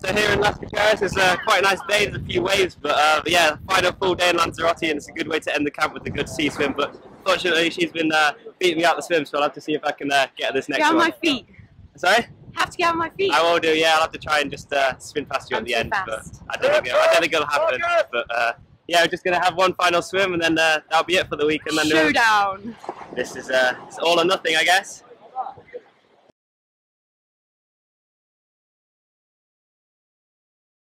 So here in nice. It's uh, quite a nice day. There's a few waves, but, uh, but yeah, final full day in Lanzarote, and it's a good way to end the camp with a good sea swim. But fortunately, she's been uh, beating me out the swim, so I'll have to see if I can uh, get this next Get on one. my feet. Sorry? Have to get on my feet. I will do. Yeah, I'll have to try and just uh, spin past you I'm at the end, fast. but I don't think it'll, I don't think it'll happen. But uh, yeah, we're just gonna have one final swim, and then uh, that'll be it for the week. And then Showdown. this is uh, it's all or nothing, I guess.